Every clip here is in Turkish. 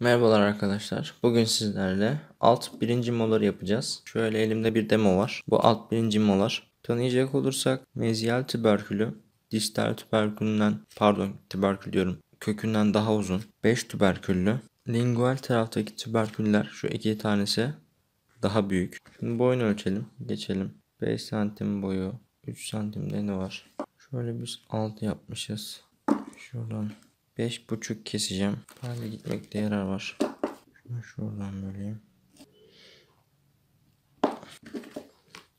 Merhabalar arkadaşlar. Bugün sizlerle alt birinci molar yapacağız. Şöyle elimde bir demo var. Bu alt birinci molar. Tanıyacak olursak meziyel tüberkülü distal tüberkülünden pardon tüberkül diyorum kökünden daha uzun. 5 tüberküllü. Lingual taraftaki tüberküller şu iki tanesi daha büyük. Şimdi boyunu ölçelim. Geçelim. 5 santim boyu. 3 santimde ne var? Şöyle biz 6 yapmışız. Şuradan 5.5 keseceğim. Hale gitmekte yarar var. Şunu şuradan böleyim.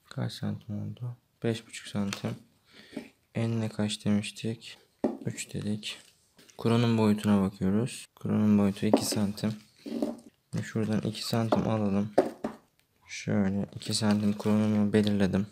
Kaç santim oldu? 5.5 santim. Enine kaç demiştik? 3 dedik. Kuronun boyutuna bakıyoruz. Kuronun boyutu 2 santim. Şuradan 2 santim alalım. Şöyle 2 santim kuronumu belirledim.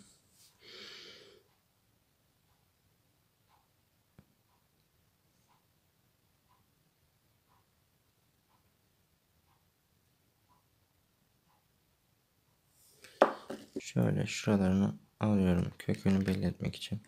Şöyle şuralarını alıyorum kökünü belli etmek için.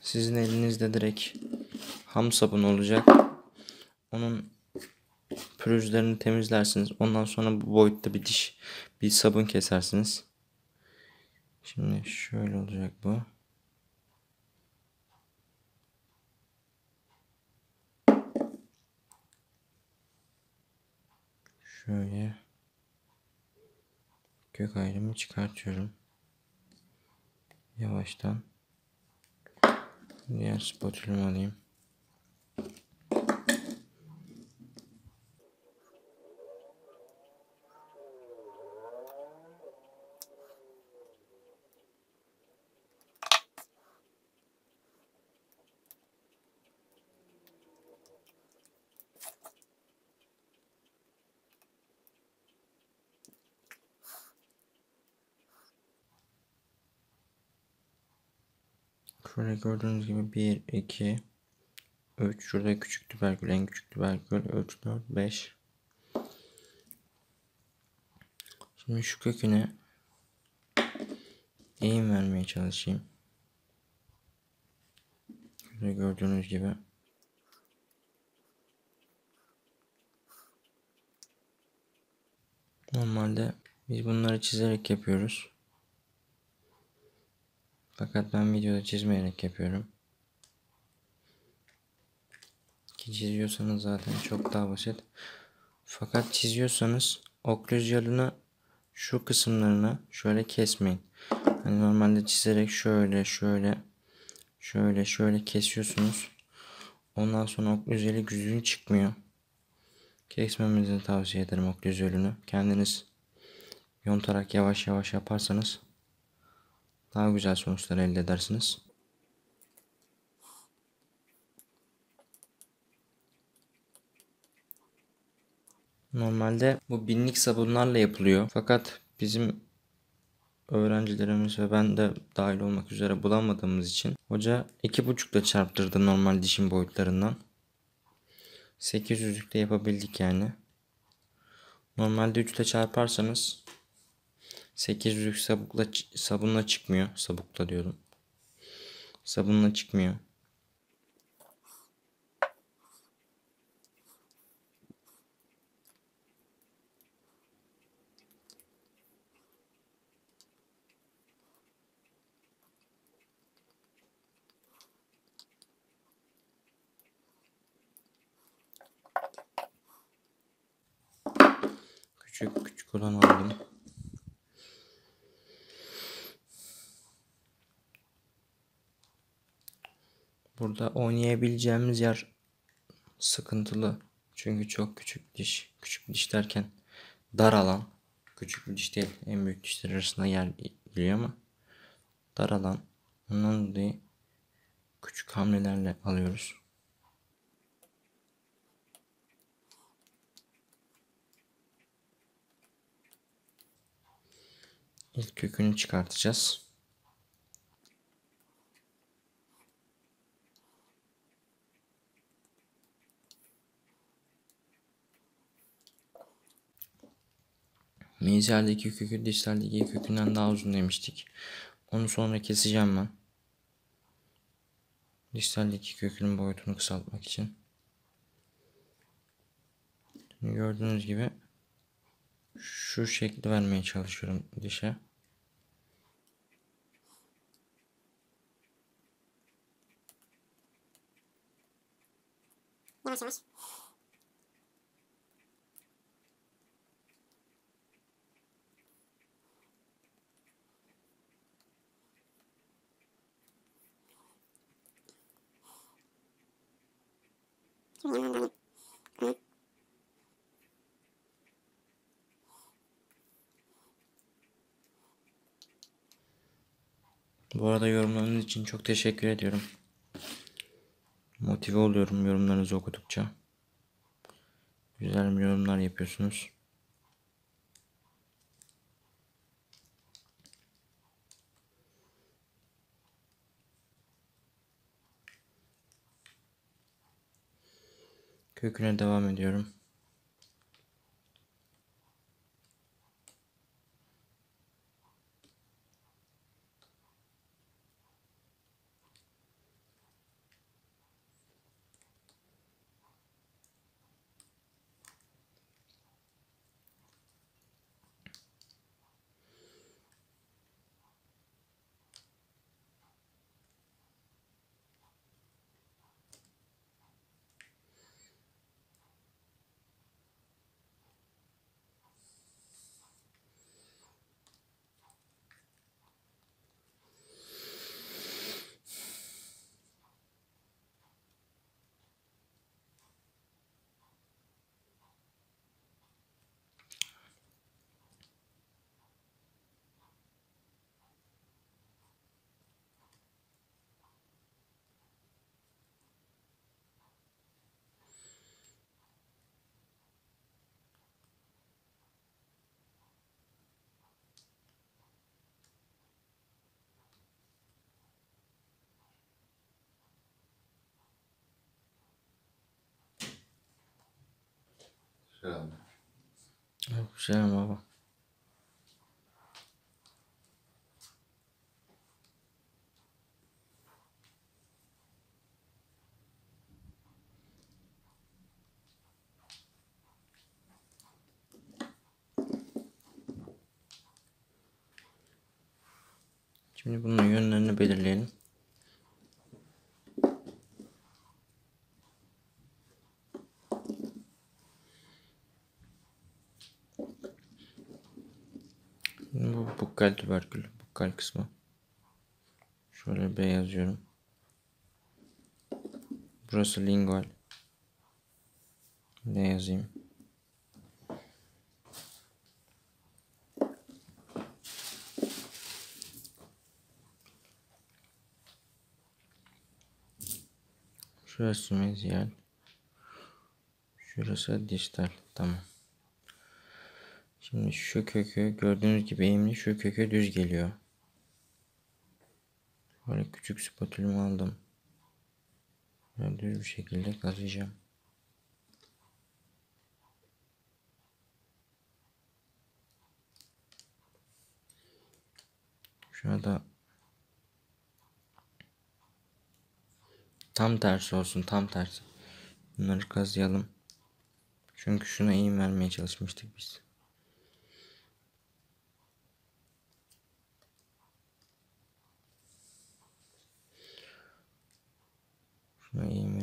Sizin elinizde direkt ham sabun olacak. Onun pürüzlerini temizlersiniz. Ondan sonra bu boyutta bir diş bir sabun kesersiniz. Şimdi şöyle olacak bu. Şöyle kök ayrımı çıkartıyorum. Yavaştan diğer spatülümü alayım. Şöyle gördüğünüz gibi 1, 2, 3. Şurada küçük tüberkül, en küçük tüberkül. 3, 4, 5. Şimdi şu köküne eğim vermeye çalışayım. Şurada gördüğünüz gibi. Normalde biz bunları çizerek yapıyoruz. Fakat ben videoda çizmeyerek yapıyorum. Ki çiziyorsanız zaten çok daha basit. Fakat çiziyorsanız oklüzyonunu şu kısımlarını şöyle kesmeyin. Hani normalde çizerek şöyle şöyle şöyle şöyle kesiyorsunuz. Ondan sonra oklüzyeli düzgün çıkmıyor. Kesmemenizi tavsiye ederim oklüzyolunu. Kendiniz yontarak yavaş yavaş yaparsanız daha güzel sonuçlar elde edersiniz. Normalde bu binlik sabunlarla yapılıyor. Fakat bizim öğrencilerimiz ve ben de dahil olmak üzere bulamadığımız için hoca 2.5 ile çarptırdı normal dişin boyutlarından. 800'lükte yapabildik yani. Normalde 3 ile çarparsanız 800'lük sabukla sabunla çıkmıyor. Sabukla diyorum. Sabunla çıkmıyor. Küçük küçük olan aldım. Burada oynayabileceğimiz yer sıkıntılı. Çünkü çok küçük diş. Küçük diş derken dar alan. Küçük diş değil. En büyük dişler arasında yer geliyor ama dar alan. Ondan dolayı küçük hamlelerle alıyoruz. İlk kökünü çıkartacağız. Meziyaldeki kökü distaldeki kökünden daha uzun demiştik. Onu sonra keseceğim ben. Distaldeki kökünün boyutunu kısaltmak için. Gördüğünüz gibi şu şekli vermeye çalışıyorum dişe. Yavaş yavaş. Bu arada yorumlarınız için çok teşekkür ediyorum. Motive oluyorum yorumlarınızı okudukça. Güzel yorumlar yapıyorsunuz. Köküne devam ediyorum. Selam. Selam baba. Şimdi bunun yönlerini belirleyelim. Bu bukkal tüberkül. Bukkal kısmı. Şöyle B yazıyorum. Burası lingual. Ne yazayım? Şurası meziyal. Şurası distal. Tamam. Şimdi şu kökü gördüğünüz gibi eğimli şu kökü düz geliyor. Böyle küçük spatülümü aldım. Böyle düz bir şekilde kazıyacağım. Şurada tam tersi olsun tam tersi. Bunları kazıyalım. Çünkü şuna eğim vermeye çalışmıştık biz. Şuna eğim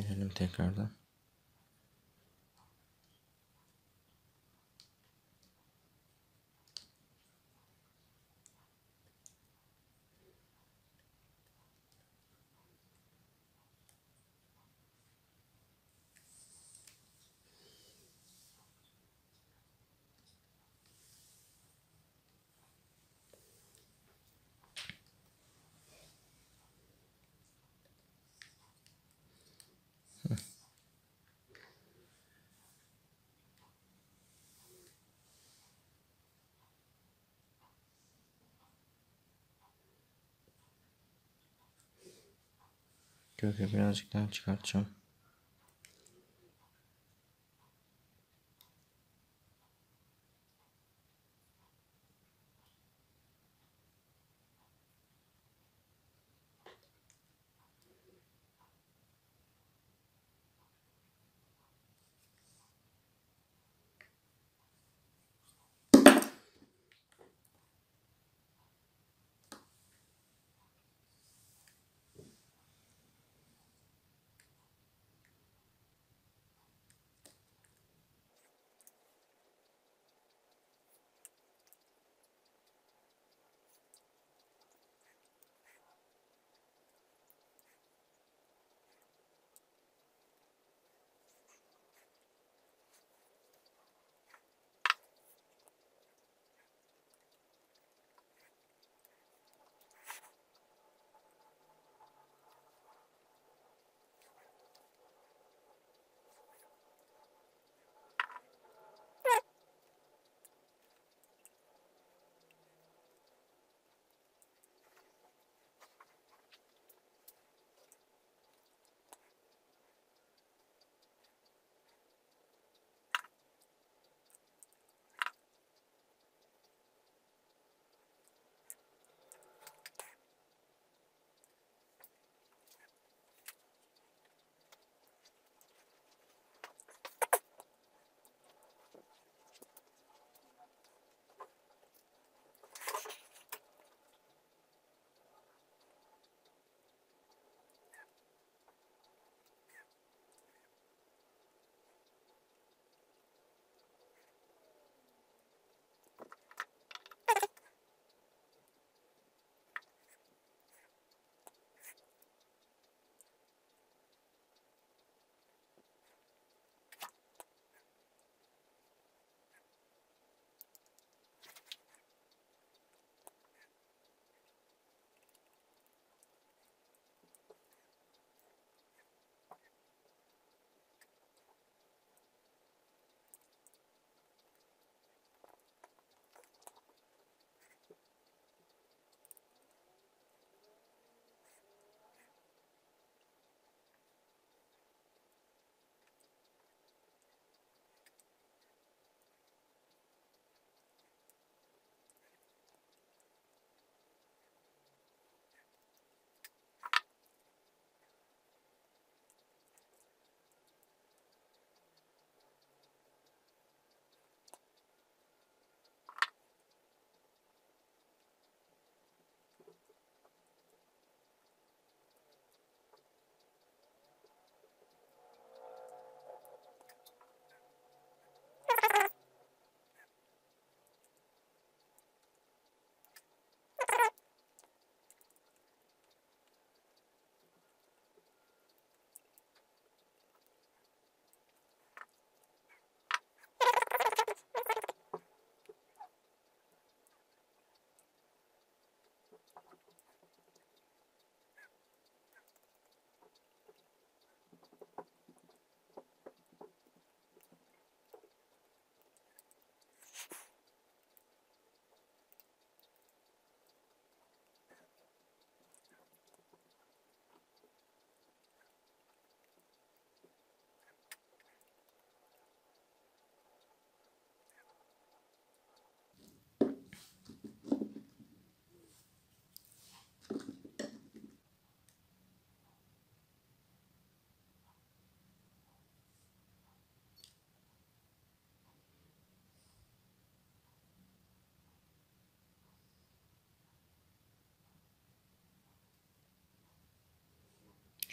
tekrardan. Kökü birazcık daha çıkartacağım.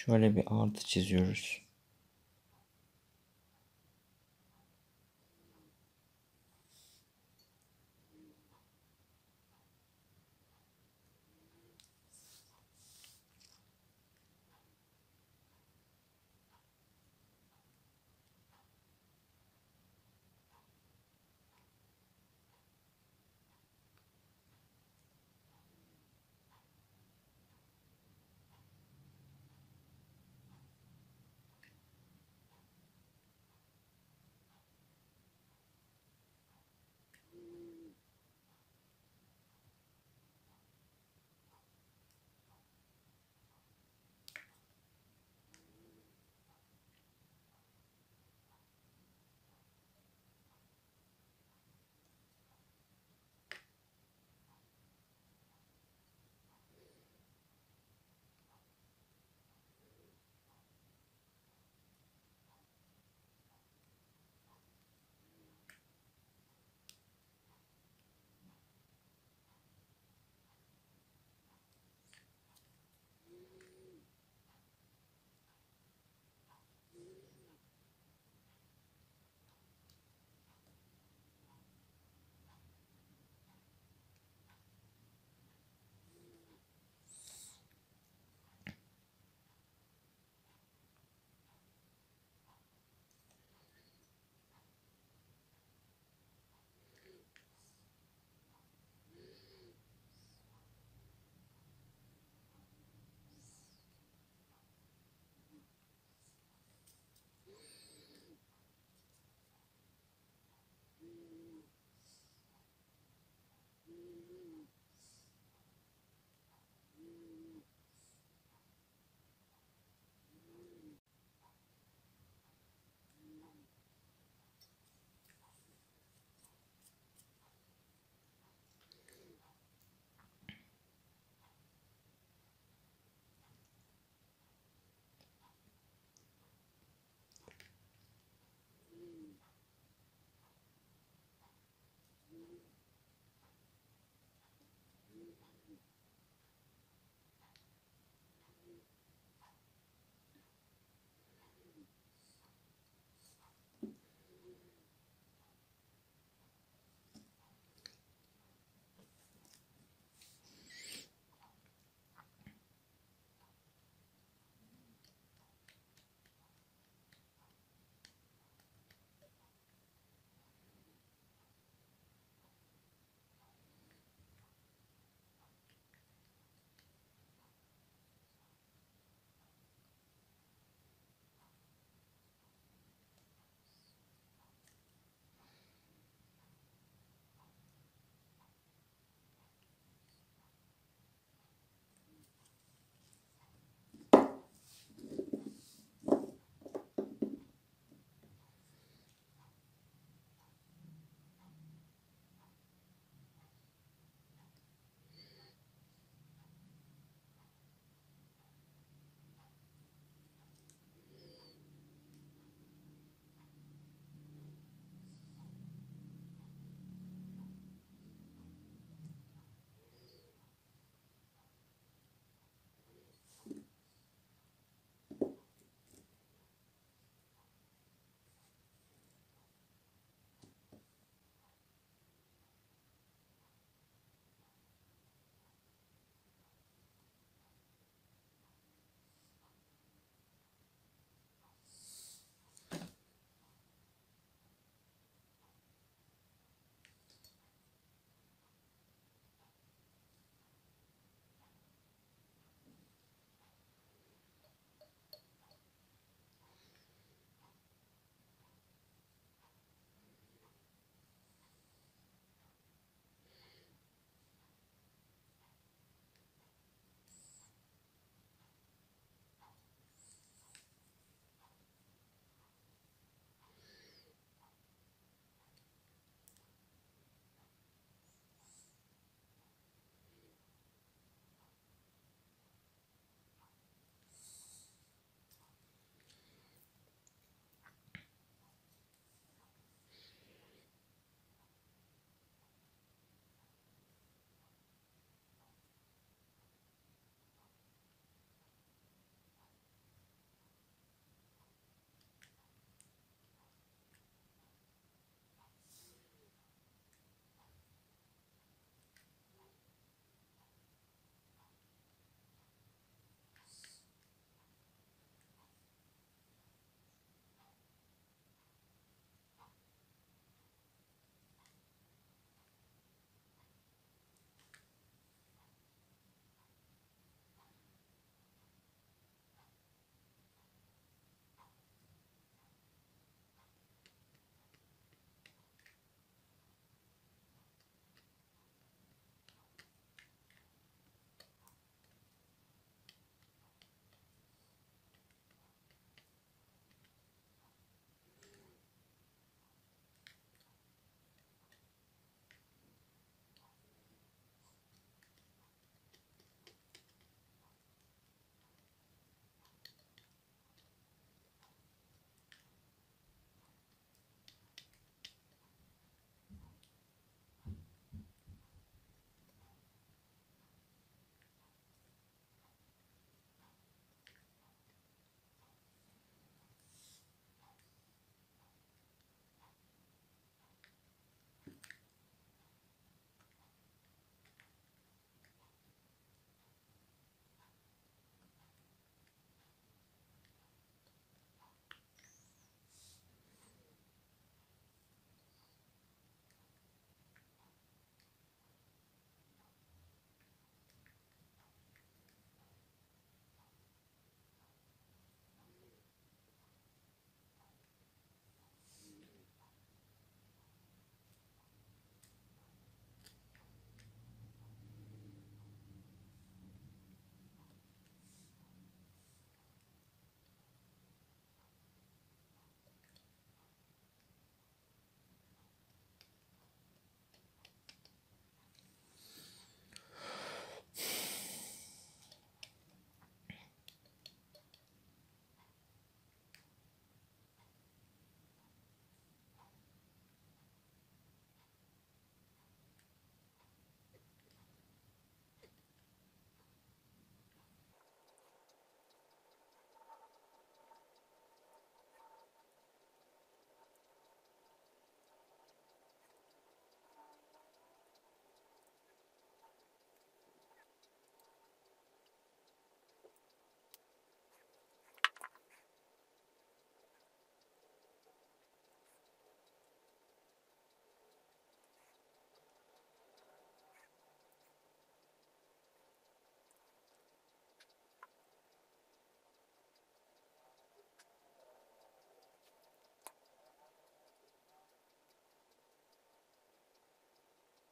Şöyle bir artı çiziyoruz.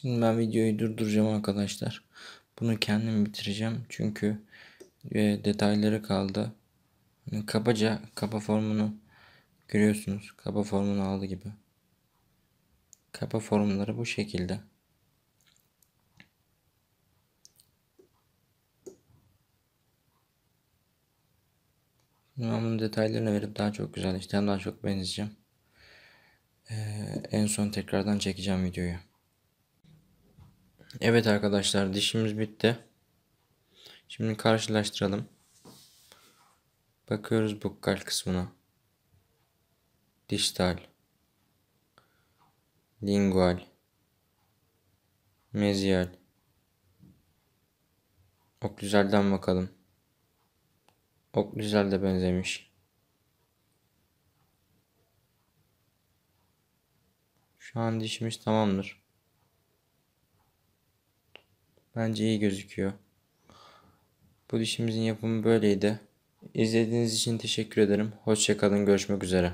Şimdi ben videoyu durduracağım arkadaşlar. Bunu kendim bitireceğim. Çünkü e, detayları kaldı. Hani kabaca kaba formunu görüyorsunuz. Kaba formunu aldı gibi. Kaba formları bu şekilde. Ben bunun detaylarını verip daha çok güzel işte daha çok benzeyeceğim. Ee, en son tekrardan çekeceğim videoyu. Evet arkadaşlar dişimiz bitti. Şimdi karşılaştıralım. Bakıyoruz bukkal kısmına. Distal. Lingual. Mezyal. Oklüzelden bakalım. Oklüzel de benzemiş. Şu an dişimiz tamamdır. Bence iyi gözüküyor. Bu dişimizin yapımı böyleydi. İzlediğiniz için teşekkür ederim. Hoşçakalın. Görüşmek üzere.